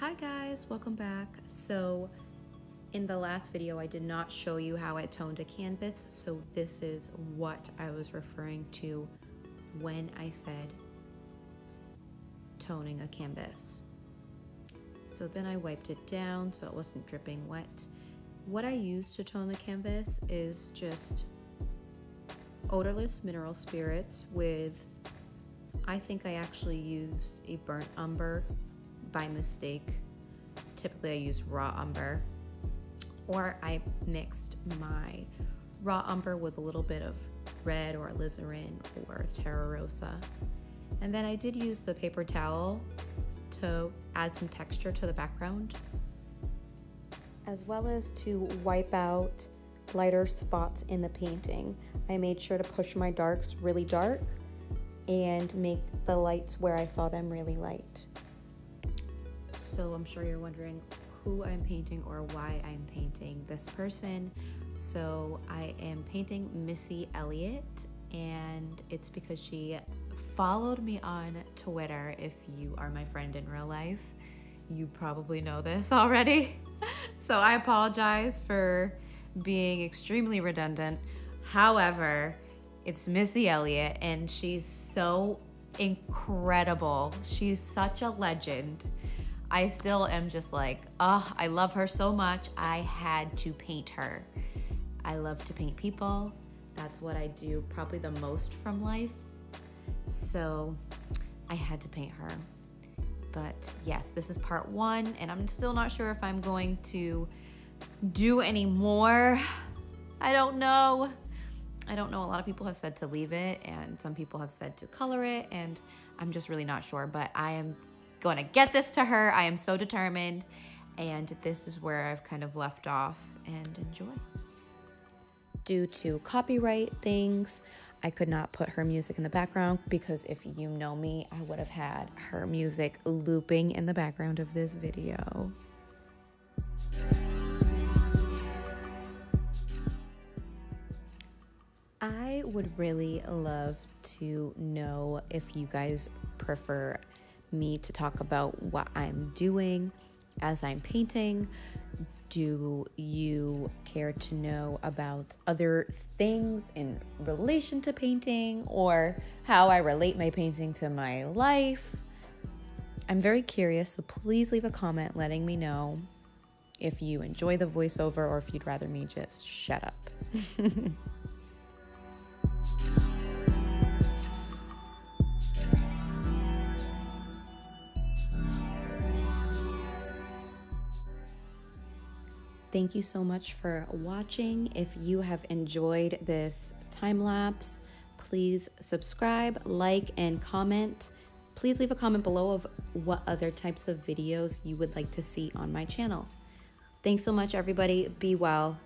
Hi guys, welcome back. So in the last video, I did not show you how I toned a canvas. So this is what I was referring to when I said toning a canvas. So then I wiped it down so it wasn't dripping wet. What I use to tone the canvas is just odorless mineral spirits with, I think I actually used a burnt umber by mistake. Typically I use raw umber or I mixed my raw umber with a little bit of red or alizarin or terra rosa. And then I did use the paper towel to add some texture to the background as well as to wipe out lighter spots in the painting. I made sure to push my darks really dark and make the lights where I saw them really light. So I'm sure you're wondering who I'm painting or why I'm painting this person. So I am painting Missy Elliott and it's because she followed me on Twitter. If you are my friend in real life, you probably know this already. so I apologize for being extremely redundant. However, it's Missy Elliott, and she's so incredible. She's such a legend. I still am just like, oh, I love her so much. I had to paint her. I love to paint people. That's what I do probably the most from life. So I had to paint her. But yes, this is part one, and I'm still not sure if I'm going to do any more. I don't know. I don't know. A lot of people have said to leave it, and some people have said to color it, and I'm just really not sure. But I am going to get this to her. I am so determined, and this is where I've kind of left off and enjoy. Due to copyright things, I could not put her music in the background because if you know me, I would have had her music looping in the background of this video. I would really love to know if you guys prefer me to talk about what I'm doing as I'm painting do you care to know about other things in relation to painting or how I relate my painting to my life? I'm very curious, so please leave a comment letting me know if you enjoy the voiceover or if you'd rather me just shut up. Thank you so much for watching. If you have enjoyed this time lapse, please subscribe, like, and comment. Please leave a comment below of what other types of videos you would like to see on my channel. Thanks so much, everybody. Be well.